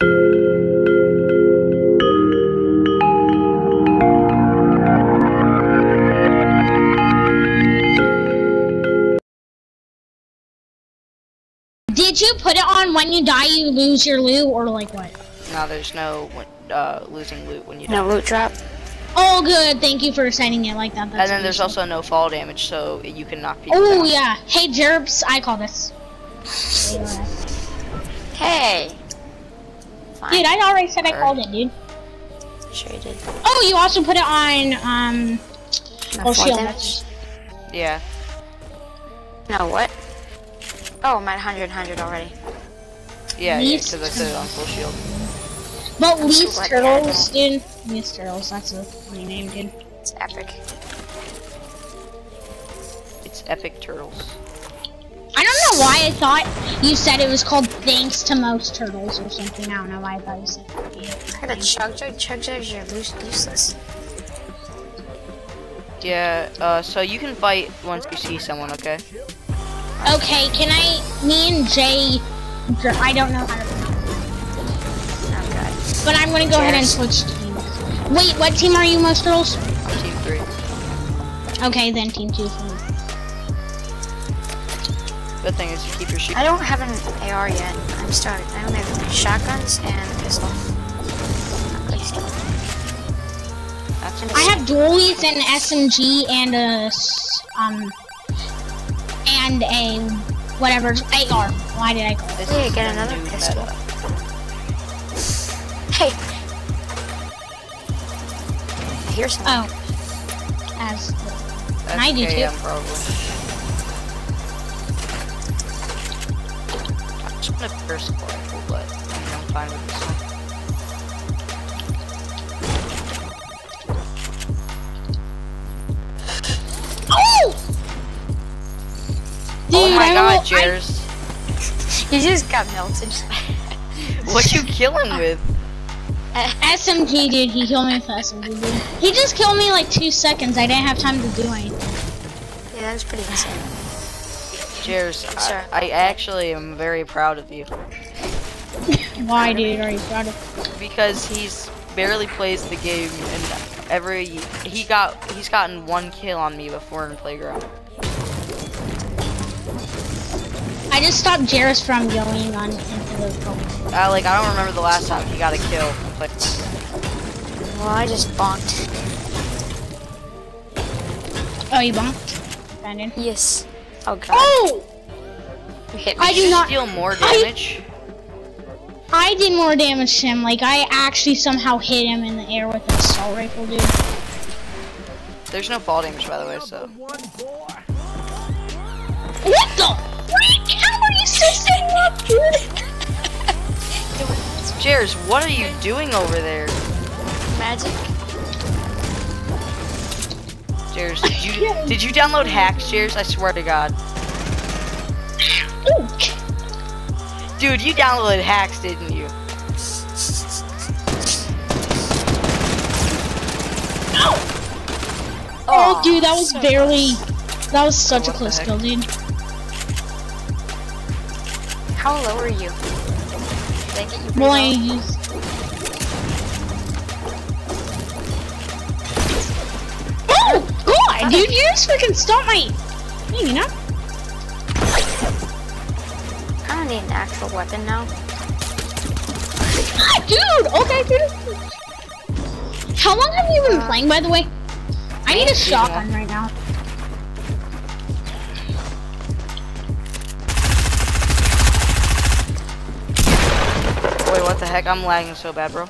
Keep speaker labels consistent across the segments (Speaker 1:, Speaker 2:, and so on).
Speaker 1: Did you put it on when you die you lose your loot or like what?
Speaker 2: No, there's no uh, losing loot when you die.
Speaker 3: No loot drop.
Speaker 1: Oh good, thank you for setting it like that.
Speaker 2: And then there's also no fall damage, so you can knock people
Speaker 1: Oh yeah. Hey Jerps, I call this.
Speaker 3: Hey. Fine.
Speaker 1: Dude, I already said I called it, dude.
Speaker 3: sure you did.
Speaker 1: Oh, you also put it on um
Speaker 3: No
Speaker 1: oh shield.
Speaker 2: Yeah.
Speaker 3: No, what? Oh, I'm at 100, 100 already.
Speaker 2: Yeah, yeah,
Speaker 1: Least-
Speaker 2: because I set it on full shield.
Speaker 1: But
Speaker 3: I'm so
Speaker 1: least
Speaker 3: glad
Speaker 1: turtles, dude. Least turtles, that's a funny name, dude.
Speaker 3: It's epic.
Speaker 2: It's Epic Turtles.
Speaker 1: I don't know why I thought you said it was called thanks to most turtles or something. I don't know why I thought you said that.
Speaker 3: I got a chug jug. Chug jugs are useless.
Speaker 2: Yeah, uh, so you can fight once you see someone, okay?
Speaker 1: Okay, can I? Me and Jay. I don't know how to pronounce
Speaker 3: god.
Speaker 1: it, but I'm gonna go ahead and switch teams. Wait, what team are you, most turtles?
Speaker 2: I'm team three.
Speaker 1: Okay, then team two for me.
Speaker 2: Good thing is you keep your shoot.
Speaker 3: I don't have an AR yet. I'm starting. I only have shotguns and a pistol. I good stuff. And a
Speaker 1: I have dualies and SMG and a um and a whatever AR. Why did I call it?
Speaker 2: This
Speaker 3: Hey, get another pistol. Hey. Here's something.
Speaker 1: Oh, as
Speaker 2: That's
Speaker 1: I do too.
Speaker 2: Probably. I'm just gonna first rifle, but I mean, I'm fine with this one.
Speaker 1: oh, dude,
Speaker 2: oh my
Speaker 1: I
Speaker 2: god,
Speaker 1: almost-
Speaker 2: Jers.
Speaker 3: You just got melted.
Speaker 2: What you killing with?
Speaker 1: SMG, dude. He killed me with SMG, dude. He just killed me like two seconds. I didn't have time to do anything.
Speaker 3: yeah, that was pretty insane.
Speaker 2: Jers, I, I actually am very proud of you.
Speaker 1: Why, dude? Are you proud of?
Speaker 2: because he's barely plays the game and every he got he's gotten one kill on me before in playground.
Speaker 1: I just stopped Jairus from going on into the goal.
Speaker 2: Uh, like I don't remember the last time he got a kill. But...
Speaker 3: Well, I just bonked.
Speaker 1: Oh, you bonked, Brandon.
Speaker 3: Yes. Oh god.
Speaker 1: Oh,
Speaker 3: You hit me.
Speaker 1: I do
Speaker 2: Did
Speaker 1: not.
Speaker 2: deal more damage.
Speaker 1: I did more damage to him. Like I actually somehow hit him in the air with an assault rifle, dude.
Speaker 2: There's no fall damage by the way, so
Speaker 1: What the freak? How are you still sitting up, dude?
Speaker 2: Jers, what are you doing over there?
Speaker 3: Magic.
Speaker 2: Jers, did you did you download hacks, Jers? I swear to God,
Speaker 1: Ooh.
Speaker 2: dude, you downloaded hacks, didn't you?
Speaker 1: Oh, oh dude, that was
Speaker 3: so
Speaker 1: barely. That was such a
Speaker 2: What the
Speaker 1: close
Speaker 2: heck?
Speaker 1: kill, dude.
Speaker 3: How low are you? Did I get you
Speaker 1: Well, I
Speaker 3: low?
Speaker 1: used. Dude, you just freaking stopped my. thing, You know?
Speaker 3: I don't need an actual weapon now.
Speaker 1: Ah, dude, okay, dude. How long have you been playing, by the way? I need a shotgun right now.
Speaker 2: Wait, what the heck? I'm lagging so bad, bro.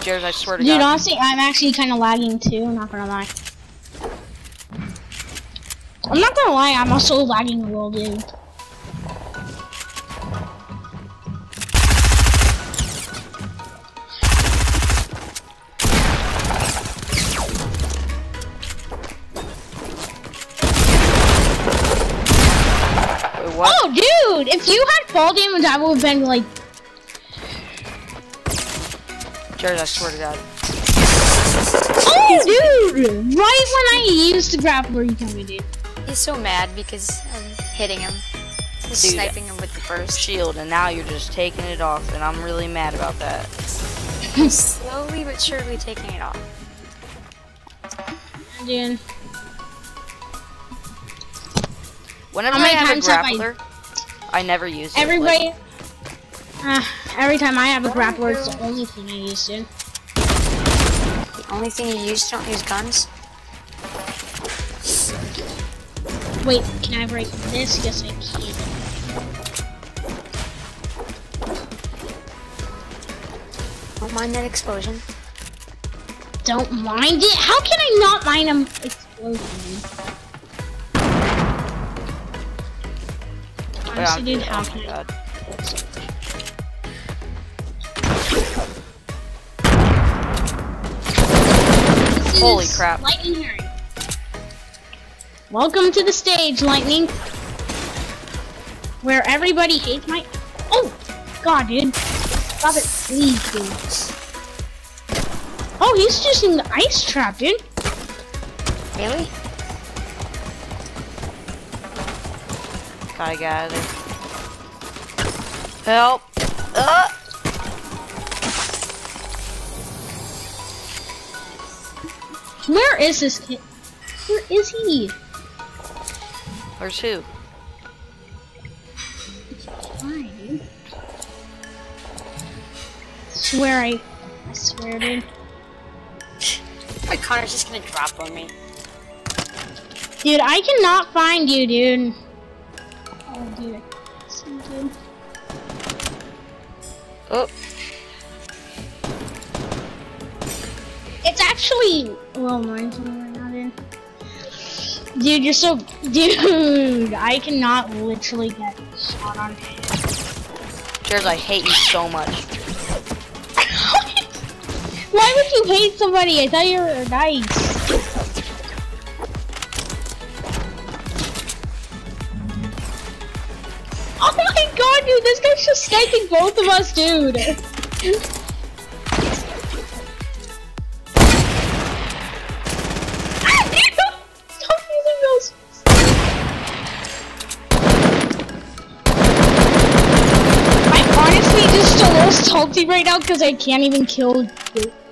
Speaker 2: Jers, I swear to God.
Speaker 1: Dude, honestly, I'm actually kind of lagging too, not gonna lie. I'm not gonna lie, I'm also lagging a little, dude.
Speaker 2: What?
Speaker 1: Oh, dude! If you had fall damage, I would have been like,
Speaker 2: Jared, I swear to God.
Speaker 1: oh, dude! Right when I used the grappler, you me, dude.
Speaker 3: He's so mad because I'm hitting him. Just
Speaker 2: Dude.
Speaker 3: sniping him with the first.
Speaker 2: shield, and now you're just taking it off, and I'm really mad about that.
Speaker 3: Slowly but surely taking it off.
Speaker 1: Dude.
Speaker 2: Whenever
Speaker 1: How
Speaker 2: I
Speaker 1: many
Speaker 2: have a
Speaker 1: times have I-
Speaker 2: grappler, I never use it.
Speaker 1: Everybody.
Speaker 2: Like,
Speaker 1: Uh, every time I have a grappler, it's the only thing I use, dude.
Speaker 3: The only thing you use, don't use guns.
Speaker 1: Wait, can I break this? Yes, I can.
Speaker 3: Don't mind that explosion.
Speaker 1: Don't mind it. How can I not mind an explosion?
Speaker 2: yeah,
Speaker 1: Honestly, dude, how can I?
Speaker 2: Holy crap.
Speaker 1: Lightning Harry. Welcome to the stage, Lightning. Where everybody hates my. Oh, God, dude. Stop it, please, dude. Oh, he's just in the ice trap, dude.
Speaker 3: Really?
Speaker 2: Gotta get out of there. Help! Uh!
Speaker 1: Where is this kid? Where is he?
Speaker 2: Where's who?
Speaker 1: Why, dude? Swear I. I swear, dude.
Speaker 3: My Connor's just gonna drop on me.
Speaker 1: Dude, I cannot find you, dude. Oh, dude. So, dude.
Speaker 2: Oh,
Speaker 1: It's actually well mine's right now, dude. You're so dude. I cannot literally get shot on.
Speaker 2: Cheers, I hate you so much.
Speaker 1: Why would you hate somebody? I thought you were nice. Oh my god, dude, this guy's just sniping both of us, dude. little right now because I can't even kill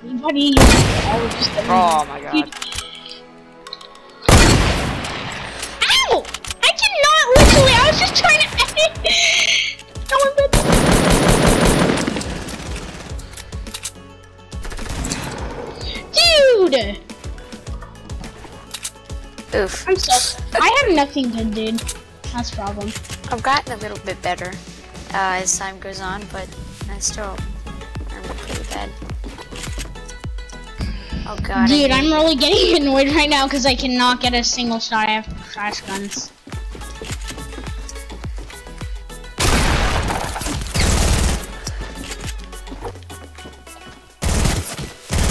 Speaker 1: anybody.
Speaker 2: Oh my god.
Speaker 1: Ow! I cannot literally. I was just trying to. no one Dude!
Speaker 3: Oof.
Speaker 1: I'm so. I have nothing good, dude. That's problem.
Speaker 3: I've gotten a little bit better uh, as time goes on, but I still am pretty bad. Oh god.
Speaker 1: Dude, I'm really getting annoyed right now because I cannot get a single shot. I have trash guns.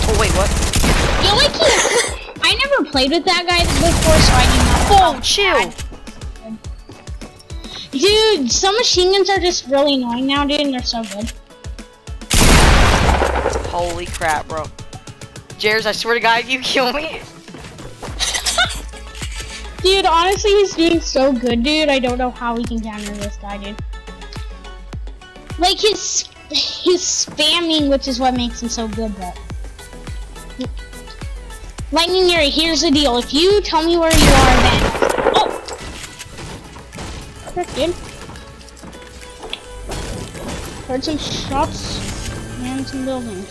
Speaker 2: Oh wait, what?
Speaker 1: You like he, I never played with that guy before, so I do not.
Speaker 2: Oh, chill.
Speaker 1: Dude, some machine guns are just really annoying now, dude, and they're so good.
Speaker 2: Holy crap, bro. Jares, I swear to God, you kill me.
Speaker 1: Dude, honestly, he's doing so good, dude. I don't know how we can counter this guy, dude. Like his his spamming, which is what makes him so good, but. Lightning Yuri, here's the deal. If you tell me where you are, then. Oh! Frick, dude. Heard some shots and some buildings.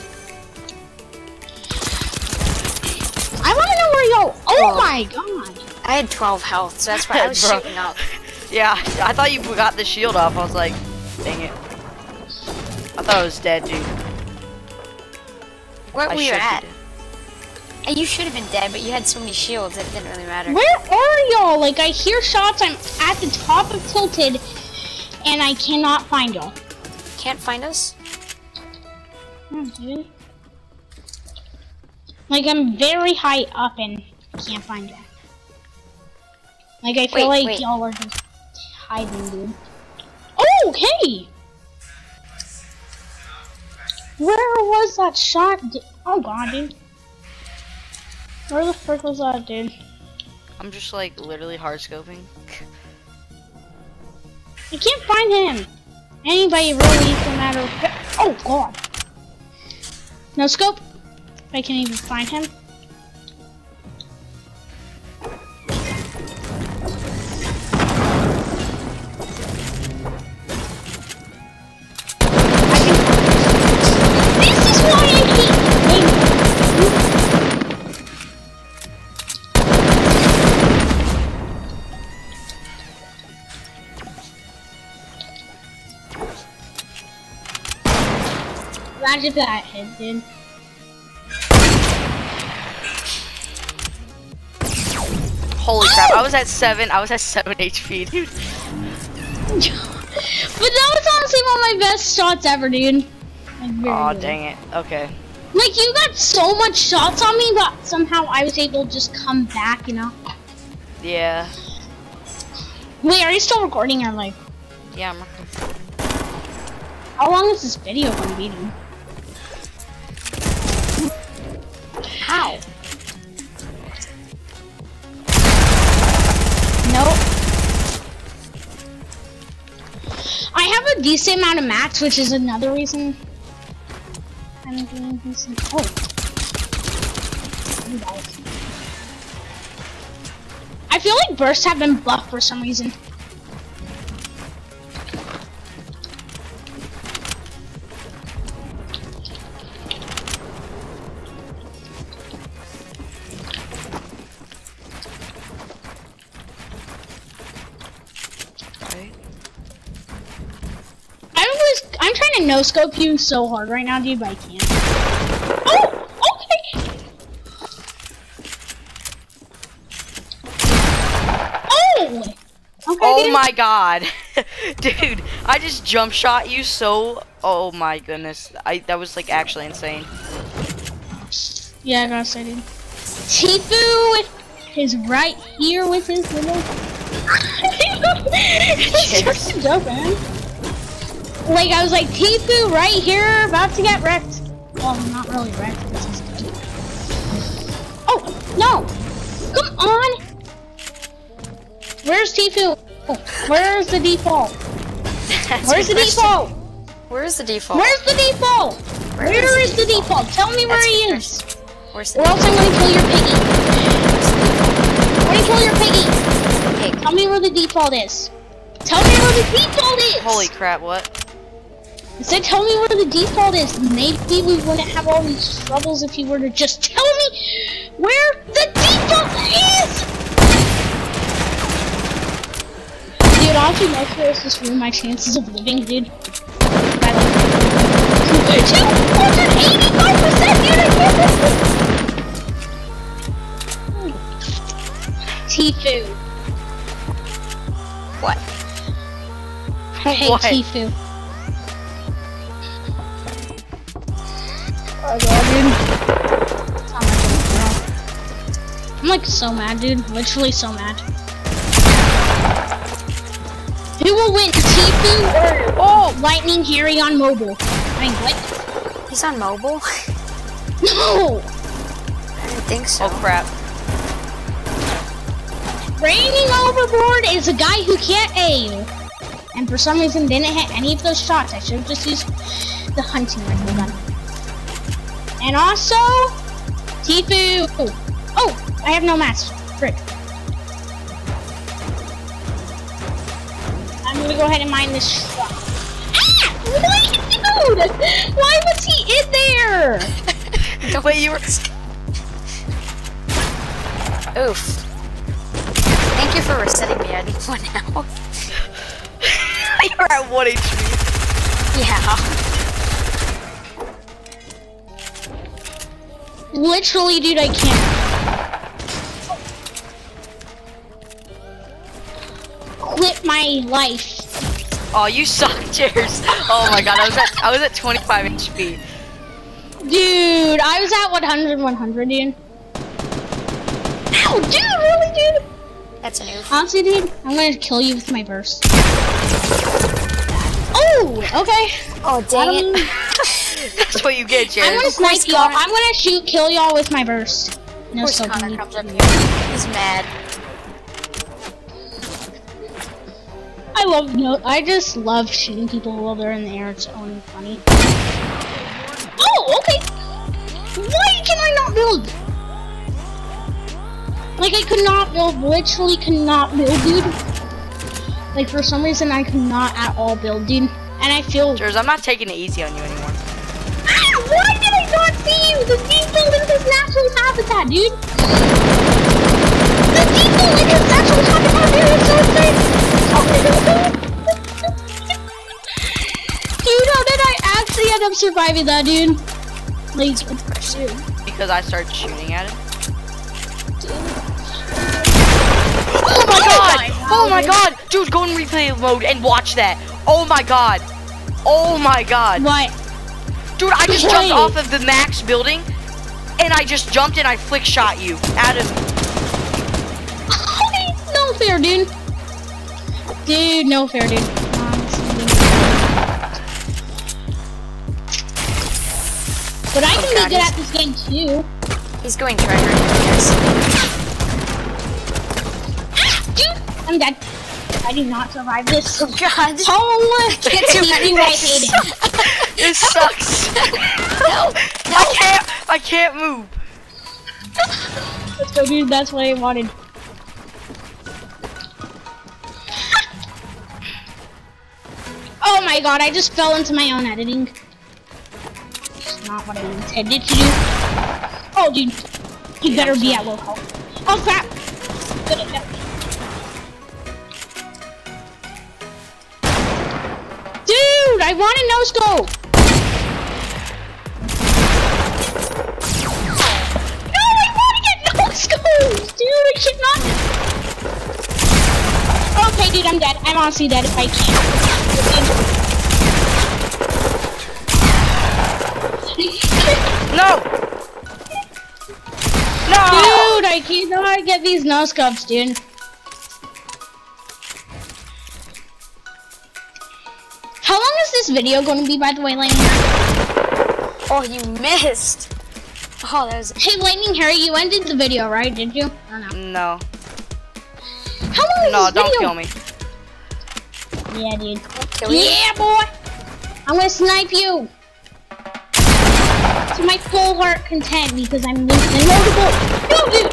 Speaker 1: I want to know where you. Oh,
Speaker 3: Oh.
Speaker 1: my god!
Speaker 3: I had 12 health, so that's why I was shooting up.
Speaker 2: Yeah, I thought you got the shield off. I was like, dang it. I thought I was dead, dude.
Speaker 3: Where
Speaker 2: I
Speaker 3: were you at? Uh, You should have been dead, but you had so many shields it didn't really matter.
Speaker 1: Where are y'all? Like, I hear shots. I'm at the top of Tilted, and I cannot find y'all.
Speaker 3: Can't find us?
Speaker 1: Dude. Like, I'm very high up and can't find y'all. Like, I feel
Speaker 3: Wait,
Speaker 1: like y'all are just hiding, dude. Oh, hey! Where was that shot? Oh, God, dude. Where the frick was that, dude?
Speaker 2: I'm just like literally hard scoping.
Speaker 1: I can't find him. Anybody really, no matter. Oh god. No scope. I can't even find him. Imagine that hit, dude.
Speaker 2: Holy crap! I was at seven. I was at seven HP, dude.
Speaker 1: But that was honestly one of my best shots ever, dude. Like,
Speaker 2: Aw, dang it. Okay.
Speaker 1: Like, you got so much shots on me, but somehow I was able to just come back, you know?
Speaker 2: Yeah.
Speaker 1: Wait, are you still recording or like,
Speaker 2: Yeah. I'm recording.
Speaker 1: how long is this video gonna be, How? Nope. I have a decent amount of mats, which is another reason I'm doing decent. Oh. I feel like bursts have been buffed for some reason. No scope you so hard right now, dude, but I can't. Oh, okay. Oh. Okay.
Speaker 2: Oh
Speaker 1: dude.
Speaker 2: my god. Dude, I just jump shot you so oh my goodness. I that was like actually insane.
Speaker 1: Yeah, I gotta say, dude. Tifu is right here with his little. it's just a joke, man. Like I was like Tifu right here, about to get wrecked. Well, not really wrecked. 'cause he's dead. Oh no! Come on! Where's Tifu? Where's the default? Where's the default?
Speaker 3: Where's the default?
Speaker 1: Where's the default? Where is the default? Tell me where
Speaker 3: That's
Speaker 1: he is.
Speaker 3: Where's the
Speaker 1: Or else I'm gonna kill your piggy. I'm gonna kill your piggy.
Speaker 3: Okay,
Speaker 1: Tell me where the default is. Tell me where the default is.
Speaker 2: Holy crap, what?
Speaker 1: I said, tell me where the default is. Maybe we wouldn't have all these troubles if you were to just tell me where the default is. Dude, honestly, my fears just ruin my chances of living, dude. By like 285%, dude, I Tifu.
Speaker 2: What?
Speaker 1: Hey,
Speaker 2: What?
Speaker 1: Tifu. God, dude. I'm I'm like so mad, dude. Literally so mad. Who will win, Tifu or oh, Lightning Harry on mobile? I mean, what?
Speaker 3: he's on mobile.
Speaker 1: No!
Speaker 3: I didn't think so.
Speaker 2: Oh crap.
Speaker 1: Raining overboard is a guy who can't aim. And for some reason didn't hit any of those shots. I should have just used the hunting rifle gun. And also, Tifu. Oh, I have no mats. Frick. I'm gonna go ahead and mine this truck. Ah! Wait, dude! Why was he in there?
Speaker 2: Wait, you were
Speaker 3: Oof. Thank you for resetting me. I need one now.
Speaker 2: you were at one HP.
Speaker 3: Yeah.
Speaker 1: Literally, dude, I can't. Quit my life.
Speaker 2: Oh, you suck, Cheers. Oh my god, I was at I was at 25 HP.
Speaker 1: Dude, I was at 100, 100, dude. Ow, dude, really, dude?
Speaker 3: That's an oof.
Speaker 1: Honestly, dude, I'm gonna kill you with my burst. Oh, okay.
Speaker 3: Oh, dang it.
Speaker 2: That's what you get,
Speaker 1: I'm gonna snipe y'all. I'm gonna shoot, kill y'all with my burst. No,
Speaker 3: Of course
Speaker 1: so
Speaker 3: Connor comes up here. He's mad.
Speaker 1: I love no. I just love shooting people while they're in the air. It's only funny. Oh, okay. Why can I not build? Like I could not build. Literally could not build, dude. Like for some reason I could not at all build, dude. And I feel.
Speaker 2: Jers, I'm not taking it easy on you anymore.
Speaker 1: The default is his natural habitat, dude. The default is his natural habitat, dude. It's so. Oh god. Dude, how did I actually end up surviving that, dude? Like, dude.
Speaker 2: Because I started shooting at it.
Speaker 1: Oh
Speaker 2: my oh god! Oh my god! Dude, go in replay mode and watch that. Oh my god. Oh my god.
Speaker 1: What?
Speaker 2: Dude, I just jumped off of the max building and I just jumped and I flick shot you out of
Speaker 1: no fair, dude. Dude, no fair, dude. But I can
Speaker 3: God,
Speaker 1: be good at this game too.
Speaker 3: He's going guys.
Speaker 1: Ah, dude, I'm dead. I did not survive this.
Speaker 3: God.
Speaker 1: Oh, can't
Speaker 3: do
Speaker 1: keep you right
Speaker 3: anything.
Speaker 2: This sucks.
Speaker 3: No,
Speaker 2: I can't I can't move.
Speaker 1: Let's go, dude. That's what I wanted. Oh my god, I just fell into my own editing. It's not what I intended to do. Oh, dude. You better be at low health. Oh, crap. Good. Dude, I want a no scope. Dude. I cannot. Okay, dude, I'm dead. I'm honestly dead if I can't.
Speaker 2: No. No.
Speaker 1: Dude, I cannot get these no scopes, dude. How long is this video going to be, by the way, Lightning?
Speaker 3: Oh, you missed. Oh, that was.
Speaker 1: Hey, Lightning Harry, you ended the video, right? Did you? Or no?
Speaker 2: No.
Speaker 1: How long is
Speaker 2: No,
Speaker 1: this
Speaker 2: don't
Speaker 1: video?
Speaker 2: kill me.
Speaker 1: Yeah, dude.
Speaker 3: Kill you.
Speaker 1: Yeah, boy. I'm gonna snipe you. To my full heart content because I'm invisible. No, dude.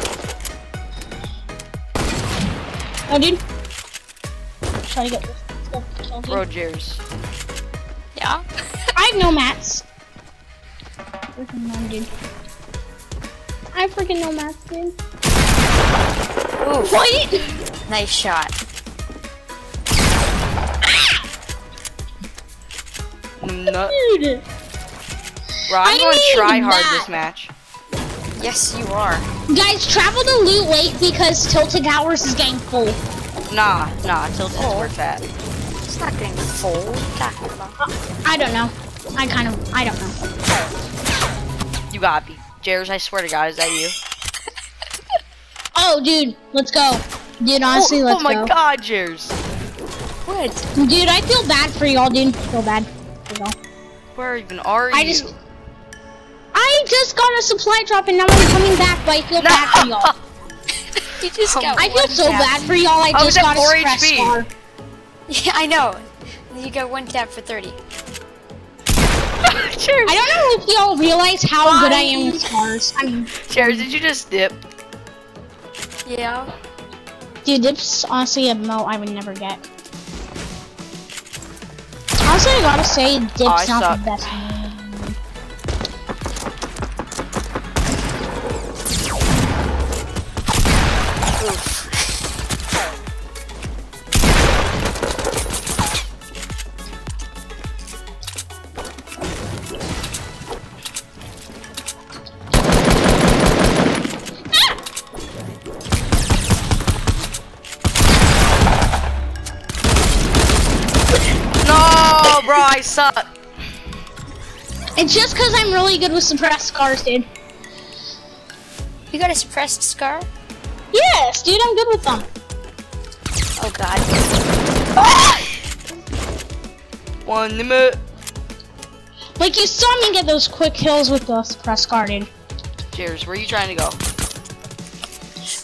Speaker 1: Oh, dude. Try to get this. Let's go. Kill.
Speaker 2: Bro, Jers.
Speaker 3: Yeah.
Speaker 1: I have no mats. Freaking none, dude. I have freaking no mats, dude.
Speaker 3: Ooh,
Speaker 1: What?
Speaker 3: nice shot.
Speaker 2: No.
Speaker 1: Dude.
Speaker 2: Bro, I'm
Speaker 1: I
Speaker 2: going try hard
Speaker 1: that.
Speaker 2: this match.
Speaker 3: Yes, you are.
Speaker 1: Guys, travel to loot late because Tilted Towers is getting full.
Speaker 2: Nah, nah, Tilted
Speaker 3: Oh.
Speaker 2: worth that.
Speaker 3: It's not getting full. What are uh, you talking about?
Speaker 1: I don't know. I kind of, I don't know.
Speaker 2: You got me. Jers, I swear to God, is that you?
Speaker 1: Oh, dude, let's go. Dude, honestly,
Speaker 2: oh, oh
Speaker 1: let's go.
Speaker 2: oh my
Speaker 1: go.
Speaker 2: God, Jers.
Speaker 3: What?
Speaker 1: Dude, I feel bad for y'all, dude. Feel bad.
Speaker 2: Where even are
Speaker 1: I
Speaker 2: you?
Speaker 1: just- I just got a supply drop and now I'm coming back, but I feel bad for y'all.
Speaker 3: You just got
Speaker 1: I feel so
Speaker 3: tap.
Speaker 1: bad for y'all. I
Speaker 2: I
Speaker 1: just
Speaker 2: at
Speaker 1: got a
Speaker 2: 4
Speaker 1: stress
Speaker 2: HP.
Speaker 1: scar.
Speaker 3: Yeah, I know. You got one tap for 30.
Speaker 2: Jers,
Speaker 1: I don't know if y'all realize how good I am with scars. I mean,
Speaker 2: Jers, did you just dip?
Speaker 3: Yeah.
Speaker 1: dude, dip's honestly a mo I would never get. Honestly, I gotta say, dip's
Speaker 2: Oh, I
Speaker 1: not
Speaker 2: suck.
Speaker 1: the best. Really good with suppressed scars, dude.
Speaker 3: You got a suppressed scar?
Speaker 1: Yes, dude, I'm good with them.
Speaker 3: Oh god. Ah!
Speaker 2: One limit.
Speaker 1: Like, you saw me get those quick kills with the suppressed scar, dude.
Speaker 2: Jers, where are you trying to go?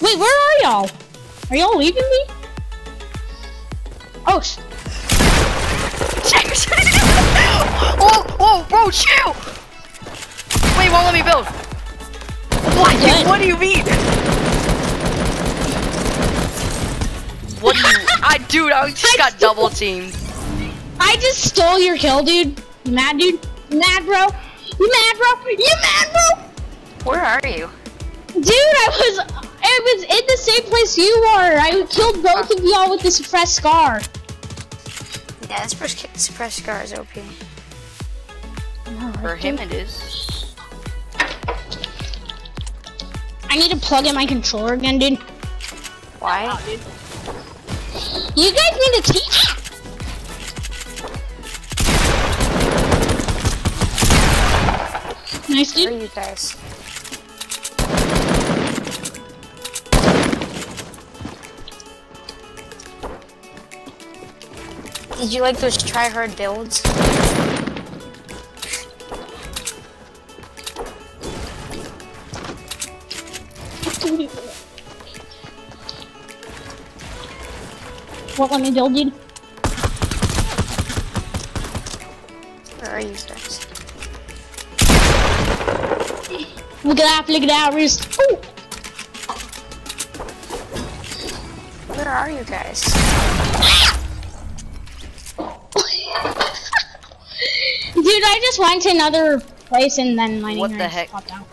Speaker 1: Wait, where are y'all? Are y'all leaving me? Oh, sh
Speaker 2: oh, oh, bro, chill! Wait, won't let me build. What?
Speaker 1: Good.
Speaker 2: What do you mean? What do you? I, dude, I just got double teamed.
Speaker 1: I just stole your kill, dude. You mad, dude? You mad, bro? You mad, bro? You mad, bro?
Speaker 3: Where are you?
Speaker 1: Dude, I was I was in the same place you were. I killed both of y'all with the suppressed scar.
Speaker 3: Yeah, this suppress, suppress scar is OP.
Speaker 2: For him, it is.
Speaker 1: I need to plug in my controller again, dude.
Speaker 3: Why?
Speaker 1: You guys need to teach. Nice,
Speaker 3: Where are
Speaker 1: dude.
Speaker 3: you guys? Did you like those try hard builds?
Speaker 1: What let me build, dude?
Speaker 3: Where are you guys?
Speaker 1: Look at that, look at that, wrist. Ooh.
Speaker 3: Where are you guys?
Speaker 1: Dude, I just went to another place and then my
Speaker 2: What
Speaker 1: name
Speaker 2: the
Speaker 1: just
Speaker 2: heck?
Speaker 1: popped out.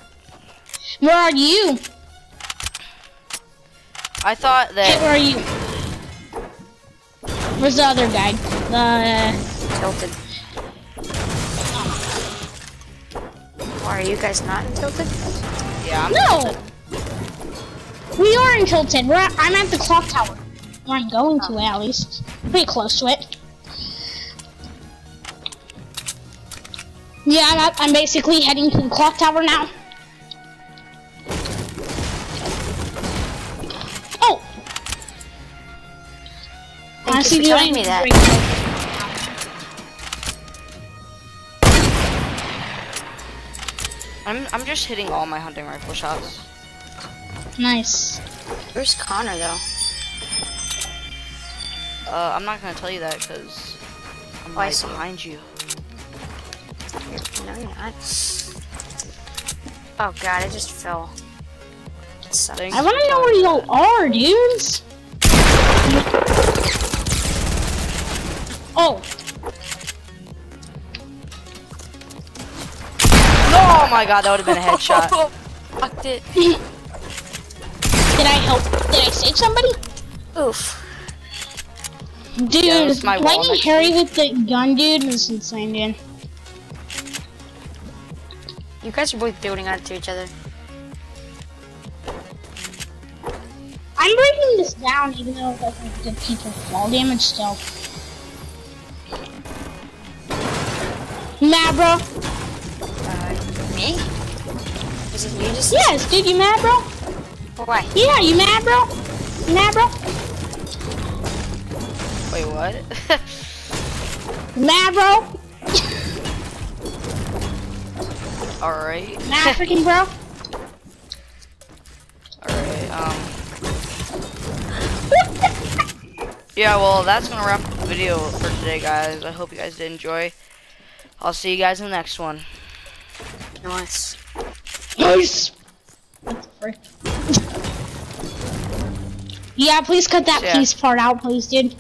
Speaker 1: Where are you?
Speaker 2: I thought
Speaker 1: Hey,
Speaker 2: that.
Speaker 1: where are you? Where's the other guy? The
Speaker 3: Tilted. Why are you guys not in Tilted?
Speaker 2: Yeah, I'm.
Speaker 1: no. We are in Tilted. We're at, I'm at the clock tower. Or I'm going to it at least. Pretty close to it. Yeah, I'm, up, I'm basically heading to the clock tower now.
Speaker 3: Thank
Speaker 1: Honestly,
Speaker 3: you for
Speaker 1: dude,
Speaker 3: telling me that.
Speaker 2: I'm I'm just hitting all my hunting rifle shots.
Speaker 1: Nice.
Speaker 3: Where's Connor though?
Speaker 2: Uh, I'm not gonna tell you that because I'm
Speaker 3: Oh, I
Speaker 2: right
Speaker 3: see.
Speaker 2: behind you.
Speaker 3: No, you're not. Oh god, I just fell. It sucks.
Speaker 2: Thanks
Speaker 1: I want to know where y'all are, dudes. Oh,
Speaker 2: that. Oh my god, that would have been a headshot.
Speaker 3: Fucked it.
Speaker 1: did I help? Did I save somebody?
Speaker 3: Oof.
Speaker 1: Dude,
Speaker 2: Yeah, it was my wall
Speaker 1: lightning Harry
Speaker 2: you.
Speaker 1: with the gun, dude, was insane, dude.
Speaker 3: You guys are both building onto each other.
Speaker 1: I'm breaking this down, even though it doesn't give people fall damage still. Mad, bro?
Speaker 3: Uh, me? Is it you just?
Speaker 1: Yes, dude, you mad, bro?
Speaker 3: Why?
Speaker 1: Yeah, you mad, bro? You mad, bro?
Speaker 2: Wait, what?
Speaker 1: Mad, bro?
Speaker 2: all right.
Speaker 1: Mad freaking, bro?
Speaker 2: all right. Um. Yeah, well, that's gonna wrap up the video for today, guys. I hope you guys did enjoy. I'll see you guys in the next one.
Speaker 3: Nice.
Speaker 1: Nice. What the frick? yeah, please cut that
Speaker 2: Yeah.
Speaker 1: piece part out, please, dude.